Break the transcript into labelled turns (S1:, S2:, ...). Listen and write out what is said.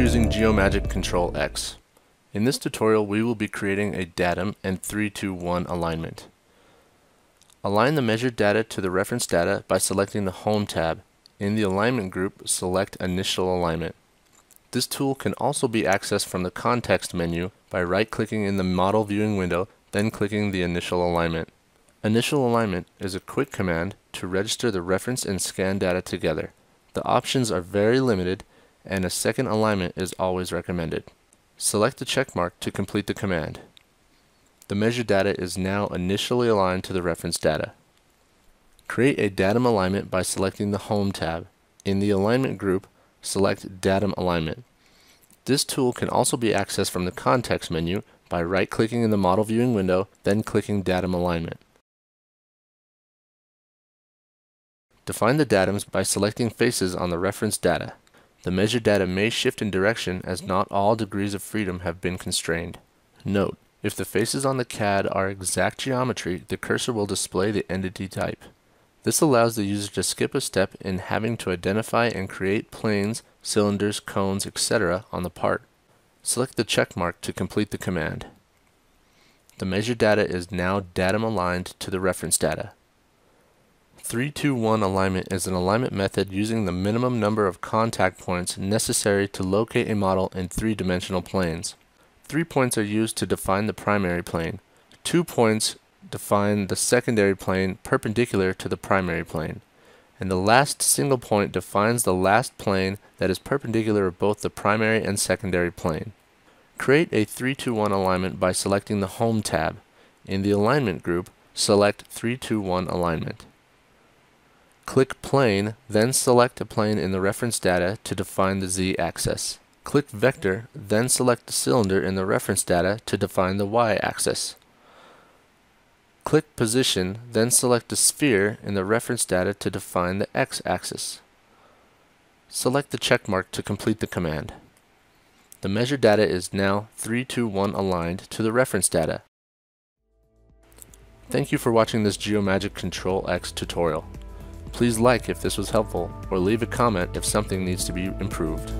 S1: choosing GeoMagic Control X. In this tutorial we will be creating a datum and 3-2-1 alignment. Align the measured data to the reference data by selecting the Home tab. In the Alignment group, select Initial Alignment. This tool can also be accessed from the Context menu by right-clicking in the Model Viewing window, then clicking the Initial Alignment. Initial Alignment is a quick command to register the reference and scan data together. The options are very limited and a second alignment is always recommended. Select the check mark to complete the command. The measured data is now initially aligned to the reference data. Create a datum alignment by selecting the Home tab. In the Alignment group, select Datum Alignment. This tool can also be accessed from the Context menu by right-clicking in the Model Viewing window, then clicking Datum Alignment. Define the datums by selecting faces on the reference data. The measured data may shift in direction as not all degrees of freedom have been constrained. Note, if the faces on the CAD are exact geometry, the cursor will display the entity type. This allows the user to skip a step in having to identify and create planes, cylinders, cones, etc. on the part. Select the check mark to complete the command. The measured data is now datum aligned to the reference data. 3-2-1 alignment is an alignment method using the minimum number of contact points necessary to locate a model in three-dimensional planes. Three points are used to define the primary plane. Two points define the secondary plane perpendicular to the primary plane. And the last single point defines the last plane that is perpendicular of both the primary and secondary plane. Create a 3-2-1 alignment by selecting the Home tab. In the Alignment group, select 3-2-1 Alignment. Click Plane, then select a plane in the reference data to define the z-axis. Click Vector, then select the cylinder in the reference data to define the y-axis. Click Position, then select the sphere in the reference data to define the x-axis. Select the checkmark to complete the command. The measured data is now 3-2-1 aligned to the reference data. Thank you for watching this GeoMagic Control X tutorial. Please like if this was helpful or leave a comment if something needs to be improved.